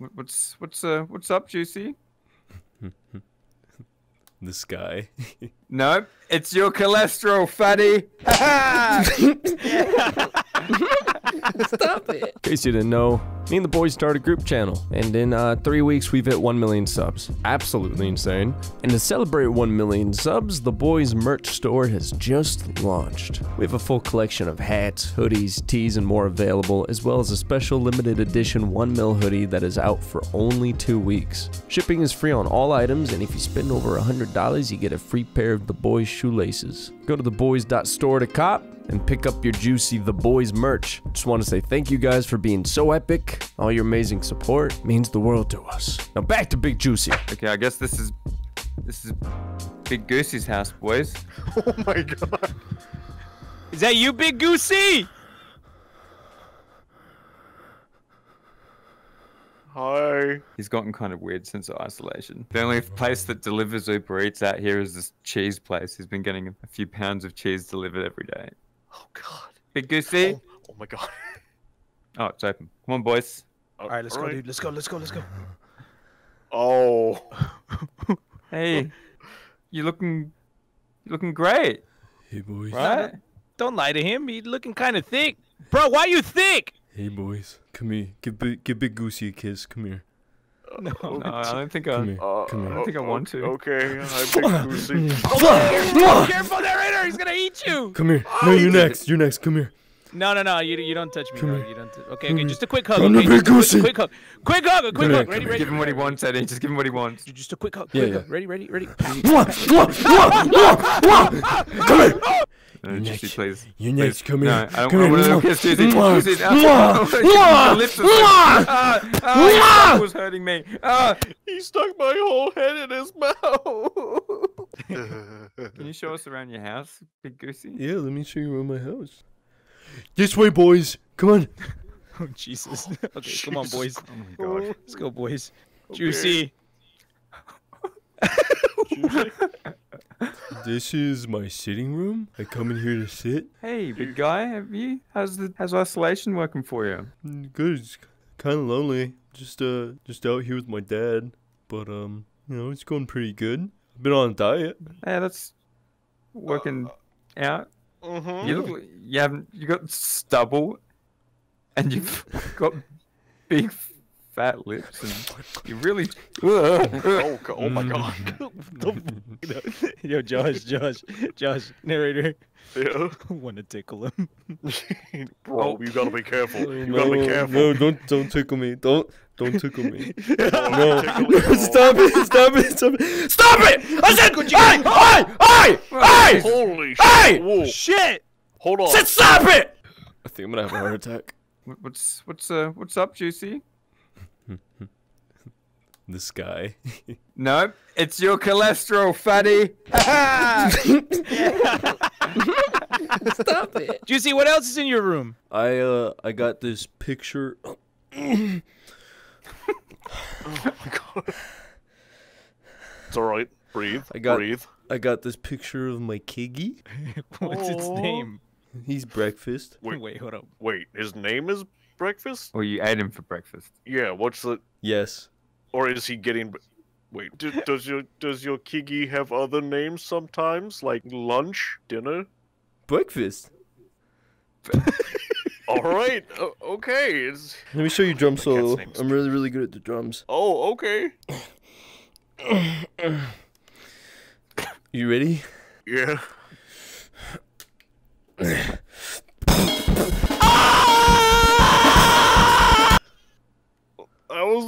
What- What's what's uh what's up, Juicy? This guy. No, it's your cholesterol, fatty. Stop it. In case you didn't know, me and the boys started a group channel, and in uh, three weeks we've hit 1 million subs. Absolutely insane. And to celebrate 1 million subs, the boys' merch store has just launched. We have a full collection of hats, hoodies, tees, and more available, as well as a special limited edition 1 mil hoodie that is out for only two weeks. Shipping is free on all items, and if you spend over $100, you get a free pair of the boys' shoelaces. Go to theboys.store to cop and pick up your juicy The Boys merch. Just want to say thank you guys for being so epic. All your amazing support means the world to us. Now back to Big Juicy. okay, I guess this is this is Big Goosey's house, boys. Oh my god. Is that you, Big Goosey? Hi. He's gotten kind of weird since isolation. The only place that delivers Uber Eats out here is this cheese place. He's been getting a few pounds of cheese delivered every day. Oh god. Big Goosey? Oh, oh my god. Oh, it's open. Come on, boys. Oh, All right, let's go, dude. Let's go. Let's go. Let's go. Oh. Hey, you're looking, you're looking great, Hey boys. right? Don't lie to him. He's looking kind of thick. Bro, why are you thick? Hey boys. Come here. Give big, give Big Goosey a kiss. Come here. No. No, I don't think I. Come here. Uh, Come here. I don't think I want to. Okay, I'm Big Goosey. Careful, narrator. He's gonna eat you. Come here. No, you're next. You're next. Come here. No, no, no. You, you don't touch me, Come bro. here. You don't. T- okay, okay. Just a quick hug. Okay, just Big a quick, Goosey. quick hug. Quick hug. A quick here, hug. Ready, ready. Give him what he wants, Eddie. Just give him what he wants. Just a quick hug. Yeah, quick yeah. hug. Ready, ready, ready. Come here. No, You're next. please. You're Please. next. Come No, here. I don't, Come I here. want to Mwah. kiss Juicy. Mwah. Juicy. Mwah. Ah, Mwah. the lips are so- Mwah. Ah, ah, Mwah. his stomach was hurting me. Ah. he stuck my whole head in his mouth. Can you show us around your house, Big Goosey? Yeah, let me show you around my house. This way, boys. Come on. Oh Jesus. Okay, come on, boys. Oh my god. Let's go, boys. Juicy. This is my sitting room. I come in here to sit. Hey, big guy, have you? How's the how's isolation working for you? Mm, Good. It's kind of lonely. Just uh, just out here with my dad. But um, you know, it's going pretty good. I've been on a diet. Yeah, that's working out. Mhm. You look like you haven't you got stubble, and you've got big fat lips, and you really. Oh, oh my god. Yo, Josh, Josh, Josh, narrator. Yeah. Want to tickle him? Bro, you gotta be careful. Oh, You gotta be careful. No, don't don't tickle me. Don't don't tickle me. Oh, No, tickle you. stop it! Stop it! Stop it! Stop it! I said, hey, hey, hey, hey, Holy Hey! shit. Whoa. Shit! Hold on. Said stop it! I think I'm gonna have a heart attack. What's what's uh what's up, Juicy? This guy. No, it's your cholesterol, fatty. Stop it. Juicy, what else is in your room? I uh I got this picture. oh my god. It's alright. Breathe. I got- Breathe. I got this picture of my kiggy. What's its name? He's breakfast. Wait. Wait, hold up. Wait, his name is Breakfast? Or you ate him for breakfast. Yeah, what's the. Yes. Or is he getting. Wait, do, does your does your Kigi have other names sometimes? Like lunch? Dinner? Breakfast. Alright, o- okay. It's... Let me show you drum solo. I'm really really good at the drums. Oh, okay. You ready? Yeah.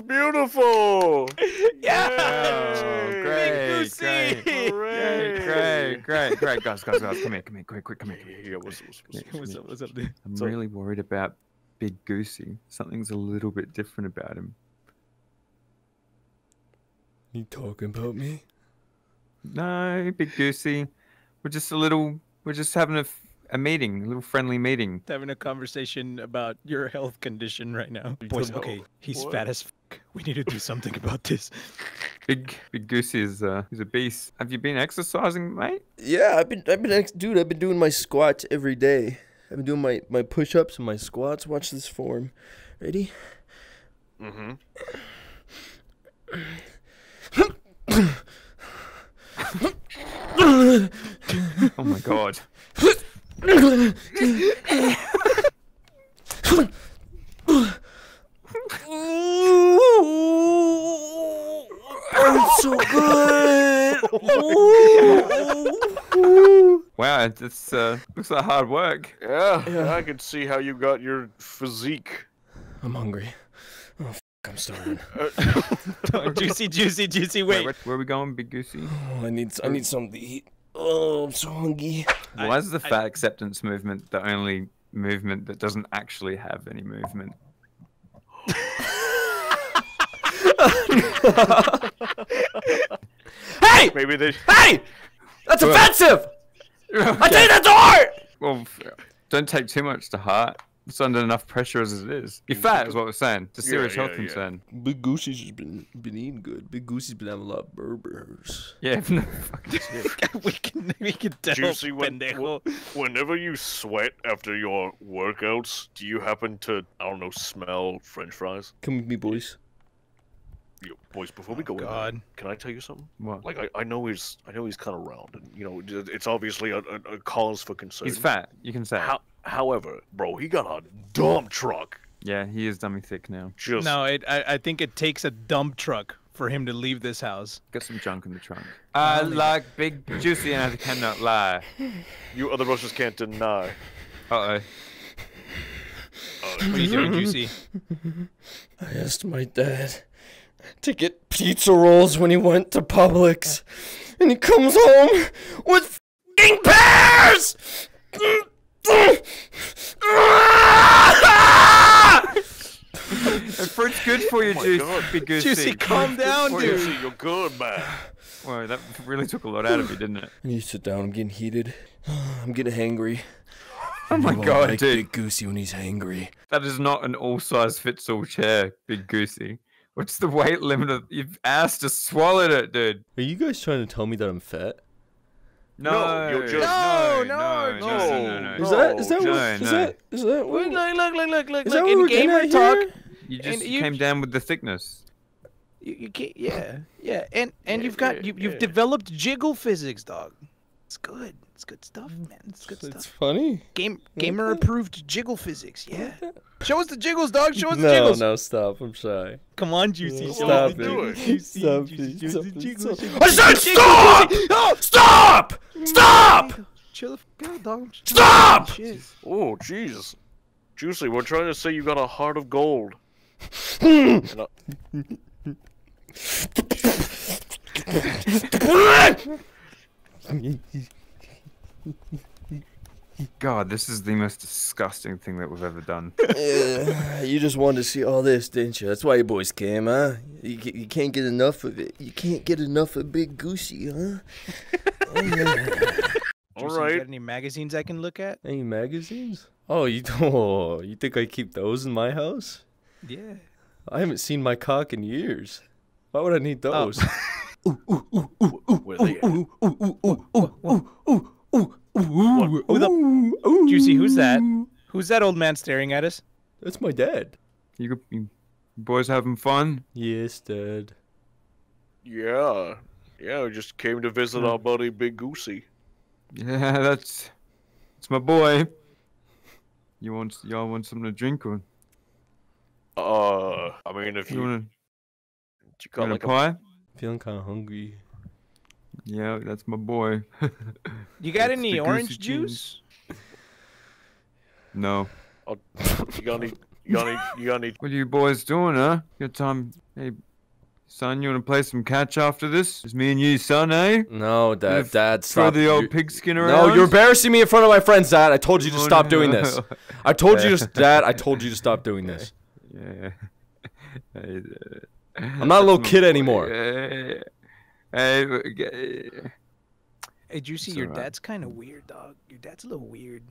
was beautiful! Yeah! Oh, Yay! great, Goosey! great, great, Hooray! great, great, great, guys, guys, guys, come here, come here, quick, quick, come here. Yeah, yeah, what's, what's, what's, Yeah. What's up? What's up, dude? I'm So- really worried about Big Goosey. Something's a little bit different about him. You talking about me? No, Big Goosey. We're just a little. We're just having a, f- a meeting, a little friendly meeting. Having a conversation about your health condition right now. You Boys, talking okay, about- he's what? fat as we need to do something about this. Big Big Goosey is uh he's a beast. Have you been exercising, mate? Yeah, I've been I've been dude, I've been doing my squats every day. I've been doing my my push-ups and my squats. Watch this form. Ready? Mhm. oh my god. so good. Wow, it- it's uh, looks like hard work. Yeah, I can see how you got your physique. I'm hungry. Oh, f- I'm starving. Uh, juicy, juicy, juicy. Wait, Wait. where, where are we going, Big Goosey? Oh, I need I need something to eat. Oh, I'm so hungry. Why is the fat acceptance movement the only movement that doesn't actually have any movement? Hey! maybe they. Hey! That's Well- offensive! I take that to heart! Well, don't take too much to heart. It's under enough pressure as it is. You're fat, is what we're saying. It's a serious yeah, health yeah. concern. Big Goosey's just been been eating good. Big Goosey's been having a lot of burgers. Yeah, no fucking shit. we can we can tell. Juicy, when, pendejo. whenever you sweat after your workouts, do you happen to, I don't know, smell French fries? Come with me, boys. Yo, boys, before we go in, God. there, can I tell you something? What? Like, I, I know he's, I know he's kind of round, and you know, it's obviously a, a, a cause for concern. He's fat. You can say. How, however, bro, he got a dump truck. Yeah, he is dummy thick now. Just No, it, I, I think it takes a dump truck for him to leave this house. Got some junk in the trunk. I like big juicy and I cannot lie. you other Russians can't deny. Uh oh. What are you doing, Juicy? I asked my dad to get pizza rolls when he went to Publix, and he comes home with f***ing pears! The fruit's good for you, Oh my juice. God. Big goosey. Juicy, calm down, for dude. See, you're good, man. Whoa, that really took a lot out of you, didn't it? I need to sit down. I'm getting heated. I'm getting hangry. Oh my You god, like dude. Big Goosey when he's hangry. That is not an all size fits all chair, Big Goosey. What's the weight limit of you've ass just swallowed it, dude? Are you guys trying to tell me that I'm fat? No, you're just- no, No, no, no, no, no, no, Is that is that no, what, is no. that is that Look, what, look, look, look, look, look, is look. In gamer talk, here? You just you- came down with the thickness. you, you can't. Yeah, yeah, and and Yeah, you've got yeah, you, you've yeah. developed jiggle physics, dog. It's good. It's good stuff, mm. man. It's good stuff. It's funny. Game gamer approved jiggle physics. Yeah. Show us the jiggles, dog. Show us the No, jiggles. no, stop. I'm shy. Come on, Juicy. Yeah, stop it. jiggles. Do it. Juicy, Stop juicy, it, juicy stop it, stop jiggles, I said stop! jiggles. No, Stop! Stop! Chill the f- out, dog. Stop! Oh, jeez. Juicy, we're trying to say you got a heart of gold. And, God, this is the most disgusting thing that we've ever done. Yeah, you just wanted to see all this, didn't you? That's why you boys came, huh? You, you can't get enough of it. You can't get enough of Big Goosey, huh? Oh, yeah. all Juicy, you right. got any magazines I can look at? Any magazines? Oh, you oh, you think I keep those in my house? Yeah. I haven't seen my cock in years. Why would I need oh. those? Where they at? Who the- Juicy, who's that? Who's that old man staring at us? That's my dad. You, go- you boys having fun? Yes, dad. Yeah. Yeah, we just came to visit our buddy Big Goosey. Yeah, that's it's my boy. You want y'all want something to drink or Uh, I mean, if you you, want you a, got want a like a, pie? Feeling kind of hungry. Yeah, that's my boy. You got It's any orange Goosey juice? no. you got any, you got any, you got any, What are you boys doing, huh? Good time. Hey, son, you want to play some catch after this? It's me and you, son, eh? No, dad. f- Dad, Throw the old pigskin around. No, you're embarrassing me in front of my friends, Dad. I told you to Oh, stop doing this. I told you to, Dad. I told you to stop doing this. Yeah. Hey, uh, I'm not a little kid anymore. Hey, hey, uh, g- Hey, Juicy, It's your alright. dad's kind of weird, dog. Your dad's a little weird.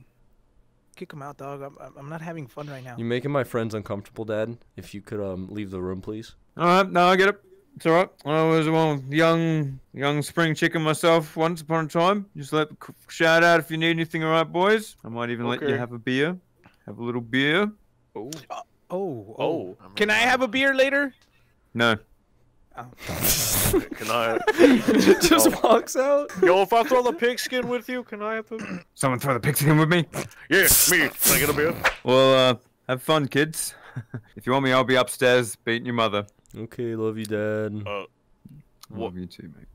Kick him out, dog. I'm, I'm- I'm not having fun right now. You're making my friends uncomfortable, Dad? If you could um leave the room, please. All right, no, I get it. It's all right. I was a young, young spring chicken myself once upon a time. Just let shout out if you need anything. All right, boys. I might even let you have a beer. Have a little beer. oh, Oh, oh. oh. Can I have a beer later? No. Oh. Can I? Just Oh. walks out. Yo, if I throw the pigskin with you, can I have the? Someone throw the pigskin with me. Yeah, me. Can I get a beer? Well, uh, have fun, kids. if you want me, I'll be upstairs beating your mother. Okay, love you, Dad. Uh, What- love you too, mate.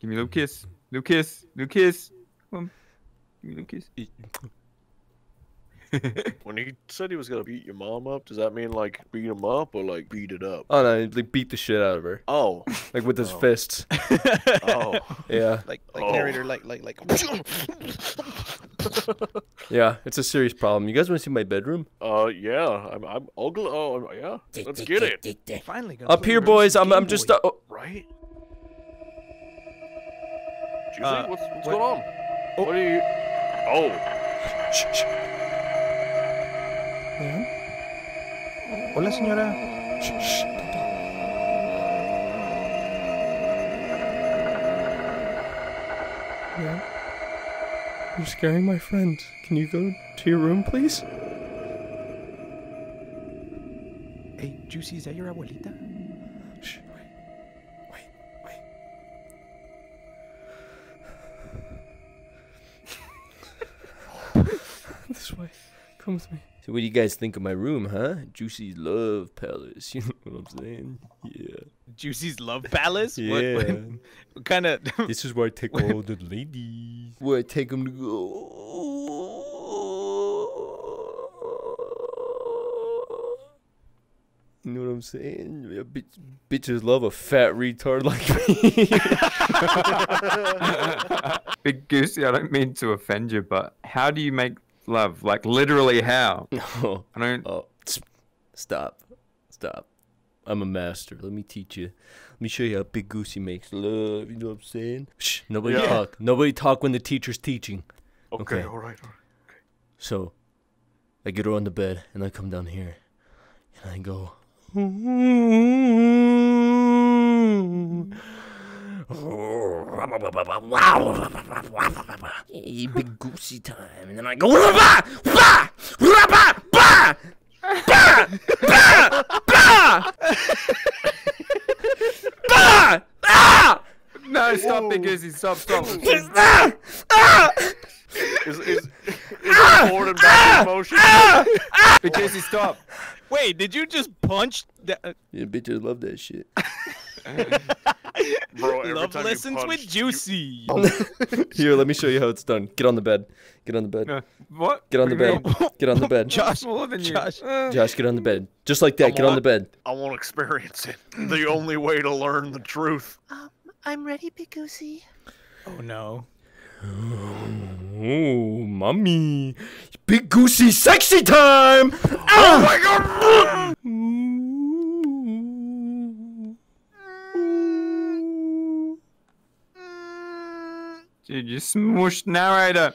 Give me a little kiss. Little kiss. Little kiss. Come on. Give me a little kiss. When he said he was gonna beat your mom up, does that mean like beat him up or like beat it up? Oh no, like beat the shit out of her, Oh, like with his Oh. fists. oh. Yeah, like like Oh. narrator like like like yeah, it's a serious problem. You guys want to see my bedroom? Uh, yeah, I'm, I'm ugly. Oh, I'm- yeah, let's get it. finally gonna Up here, boys. I'm I'm just. Uh, oh. Right? Uh, what's, what's what- going on? What are you? Oh, Hola, señora. Shh, shh. Don't. Yeah. You're scaring my friend. Can you go to your room, please? Hey, Juicy, is that your abuelita? Shh, wait. Wait, wait. this way. Come with me. So, what do you guys think of my room, huh? Juicy's Love Palace. You know what I'm saying? Yeah. Juicy's love palace. Yeah. What, what, what kind of? this is where I take all the ladies. Where I take them to go. You know what I'm saying? Yeah, bitch, bitches love a fat retard like me. Big Goosey, I don't mean to offend you, but how do you make love? Like literally how? no. I don't. Oh, stop. Stop. I'm a master. Let me teach you. Let me show you how Big Goosey makes love. You know what I'm saying? Shh. Nobody Yeah. talk. Nobody talk when the teacher's teaching. okay, Okay. all right, all right. So, I get her on the bed and I come down here and I go. Hey, big goosey time, and then I go. "Wah! Wah! Wah! Bah! Bah! Bah! Bah! Bah! Bah! Ah! No, stop, Big Goosey. Stop, stop. Ah! Ah! Is is is it forward and back motion? Big Goosey, stop. Wait, did you just punch? The, uh, Yeah, bitches love that shit. Bro, every love time you lessons with punched, you- Juicy. Here, let me show you how it's done. Get on the bed. Get on the bed. No. What? Get on the What do bed. mean? Get on the bed. Josh, smaller than you. Josh. Uh, Josh, get on the bed. Just like that. I'm Get on on. the bed. I won't experience it. The only way to learn the truth. I'm ready, Big Goosey. Oh no. Oh, mommy. Big goosey sexy time. Oh my god. Dude, you smushed narrator.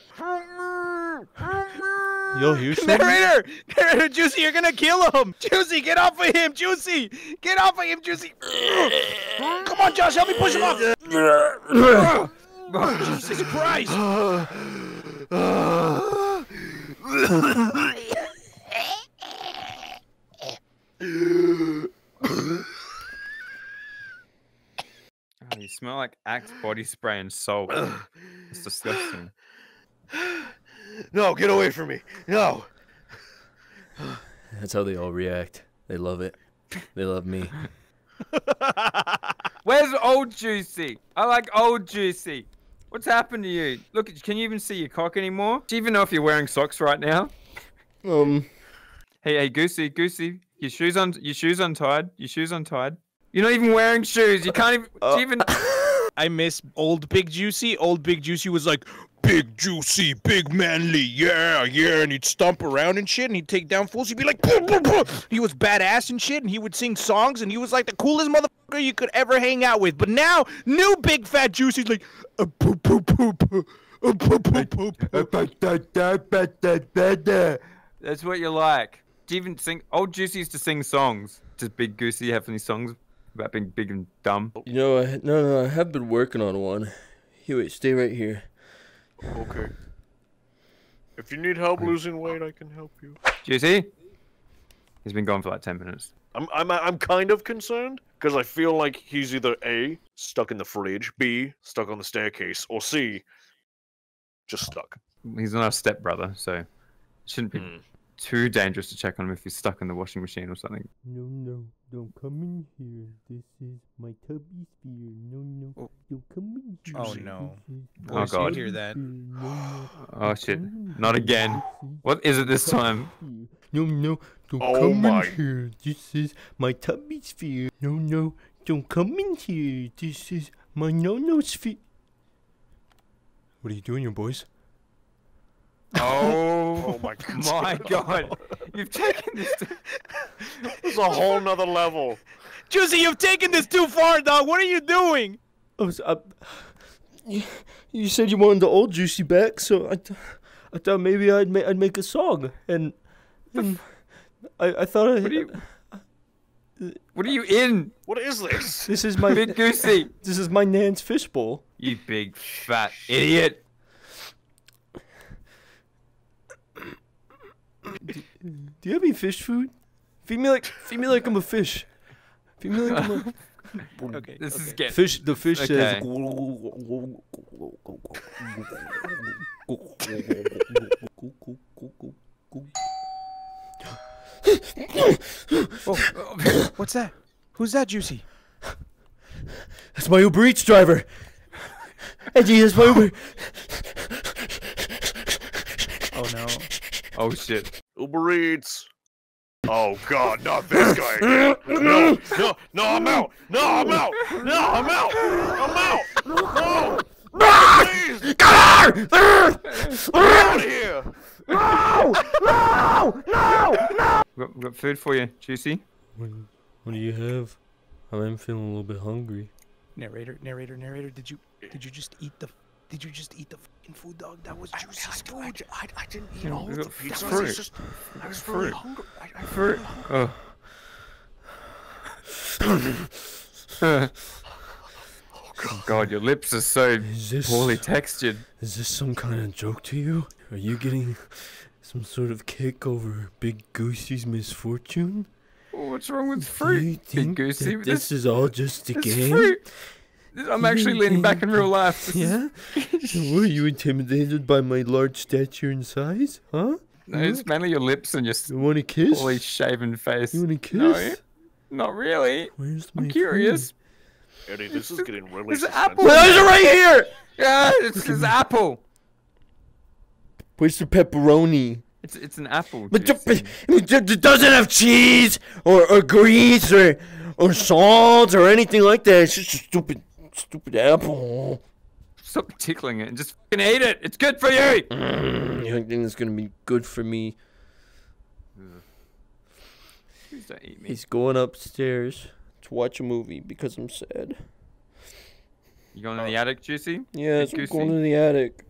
Yo, here's some. Narrator, narrator, Juicy, you're gonna kill him. Juicy, get off of him, Juicy. Get off of him, Juicy. Come on, Josh, help me push him off. Jesus Christ. Oh, you smell like Axe body spray and salt. It's disgusting. No, get away from me. No. That's how they all react. They love it. They love me. Where's old Juicy? I like old Juicy. What's happened to you? Look, can you even see your cock anymore? Do you even know if you're wearing socks right now? Um. Hey, hey, Goosey, Goosey, your shoes un, your shoes untied, your shoes untied. You're not even wearing shoes. You can't even. you even. I miss old Big Juicy. Old Big Juicy was like, Big Juicy, big manly, yeah, yeah, and he'd stomp around and shit, and he'd take down fools. He'd be like, "Pooh, pooh, pooh." he was badass and shit, and he would sing songs, and he was like the coolest motherfucker you could ever hang out with. But now, new Big Fat Juicy's like, uh, poo, poo, poo, poo, uh, poo, poo, poo, poo. That's what you like. Do you even sing? Old Juicy used to sing songs. Does Big Goosey have any songs about being big and dumb? You know, I, no, no, I have been working on one. Here, wait, stay right here. Okay. If you need help losing weight, I can help you. Juicy? He's been gone for like 10 minutes. I'm I'm I'm kind of concerned because I feel like he's either A stuck in the fridge, B stuck on the staircase, or C just stuck. He's not a stepbrother, so it shouldn't be Hmm. too dangerous to check on him if he's stuck in the washing machine or something. No, no, don't come in here. This is my tubby sphere. No, no, Oh. don't come in here. Oh, no. This is Oh, God. hear that? No, no, Oh shit! Not again. What is it this time? No, no, don't Oh come my. in here. This is my tubby sphere. No, no, don't come in here. This is my no-no sphere. What are you doing you boys? Oh, Oh my god. my god! You've taken this. To... It's a whole nother level. Juicy, you've taken this too far, dog. What are you doing? I was, I, you, you said you wanted the old Juicy back, so I, th- I thought maybe I'd make I'd make a song, and, and I, I thought I, What are you? What are you in, What is this? this is my Big Goosey? this is my Nan's fishbowl. You big fat idiot! Hmm. Do you have any fish food? Feed me like feed me like I'm a fish. Feed me like I'm a Okay. This is okay. getting. fish. The fish Okay. Oh, what's that? Who's that, Juicy? That's my Uber Eats driver. Eddie, that's my Uber. Oh no. Oh shit! Uber Eats. Oh god, not this guy again. No, no, no, I'm out. No, I'm out. No, I'm out. I'm out. No. Please. Get out of here. We've got, we've got food for you, Juicy. What, what do you have? I'm feeling a little bit hungry. Narrator, narrator, narrator. Did you did you just eat the did you just eat the fucking food, dog? That was Juicy's food. I, I didn't eat Yeah, all we of the got pizza. fruit. It's just, I was really Fruit. hungry. I, I Fruit. Oh. oh god, your lips are so this poorly textured. is this some kind of joke to you? Are you getting some sort of kick over Big Goosey's misfortune? What's wrong with Do you fruit, Big Goosey? that this is all just a game? fruit. I'm actually leaning back in real life. Yeah? Were you intimidated by my large stature and size? Huh? No, it's mainly your lips and your s- You want a kiss? poorly shaven face. You want a kiss? No, not really. Where's my I'm curious. Eddie, this is getting really There's an suspense. apple. There's it right here! Yeah, it's, it's apple. Where's the pepperoni? It's it's an apple. But it it doesn't have cheese or, or grease or or salt or anything like that. It's just a stupid stupid apple. Stop tickling it and just fucking eat it. It's good for you. Mm, you think it's gonna be good for me? Please don't eat me. He's going upstairs to watch a movie because I'm sad. You going in the attic, Juicy? Yes, Hey, I'm going Goosey. to the attic.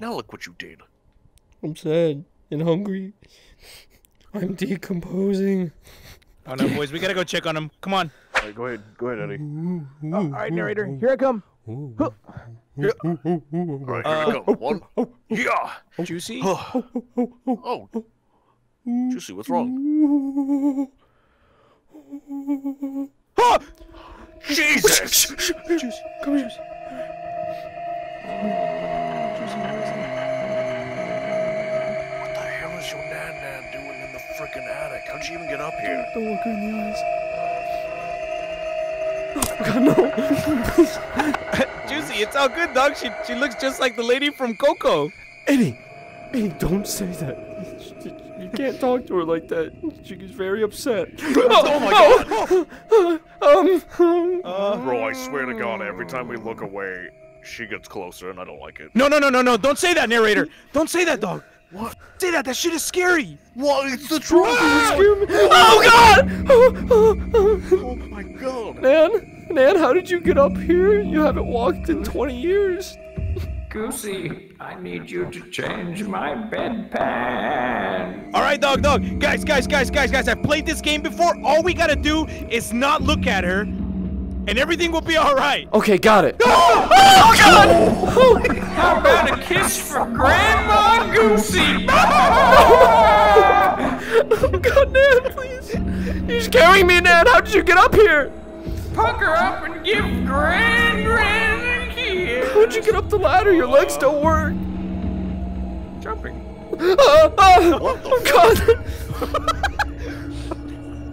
Now look what you did. I'm sad and hungry. I'm decomposing. Oh no, boys, we gotta go check on him. Come on. All right, go ahead. Go ahead, Eddie. Mm-hmm. Oh, all right, narrator, here I come. Mm-hmm. All right, here we go. Uh, One. Yeah. Juicy. Oh. Juicy, what's wrong? Oh! Jesus! Juicy, come here. Juicy. What the hell is your nan nan doing in the freaking attic? How'd she even get up here? Don't look her in the eyes. Juicy, it's all good, dog. She she looks just like the lady from Coco. Eddie, Eddie, don't say that. You can't talk to her like that. She gets very upset. Oh my god! Um, Bro, I swear to god, every time we look away, she gets closer and I don't like it. No, no, no, no, no! Don't say that, narrator. Don't say that, dog. What? Say that. That shit is scary. What? It's the truth! oh God! Oh my god! Nan, Nan, how did you get up here? You haven't walked in 20 years. Goosey, I need you to change my bedpan. All right, dog, dog. Guys, guys, guys, guys, guys. I've played this game before. All we gotta do is not look at her, and everything will be all right. Okay, got it. No! Oh, oh god! How about a kiss from Grandma Goosey? Oh God, Nan, please. You're scaring me, Nan. How did you get up here? Pucker up and give Grand Grand kiss. How'd you get up the ladder? Your legs don't work. Jumping. Ah, ah, oh God!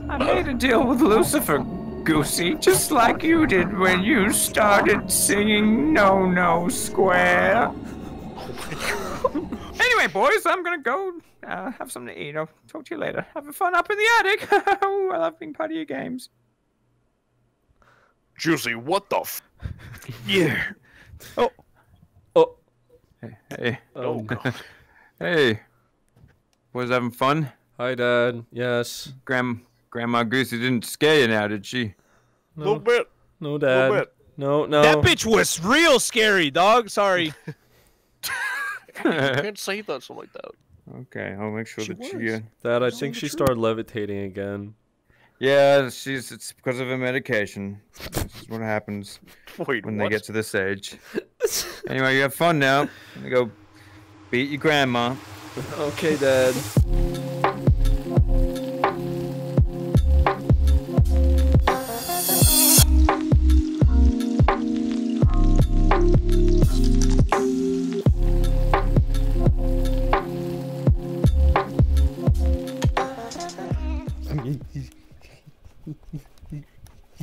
I made a deal with Lucifer, Goosey, just like you did when you started singing No No Square. anyway, boys, I'm gonna go uh, have something to eat. I'll talk to you later. Have fun up in the attic. I love being part of your games. Juicy, what the f? Yeah. Oh, Oh. Hey, Hey. Oh, God. hey. Boys having fun? hi, Dad. Yes. Grand, Grandma Goosey didn't scare you now, did she? little bit, No, little Dad. bit. No, no. That bitch was real scary, dog. Sorry. You can't say that something like that. Okay, I'll make sure She that she. was. Uh, Dad, I think she started levitating again. Yeah, she's. It's because of her medication. This is what happens Wait, when what? they get to this age. anyway, you have fun now. I'm gonna go beat your grandma. Okay, Dad.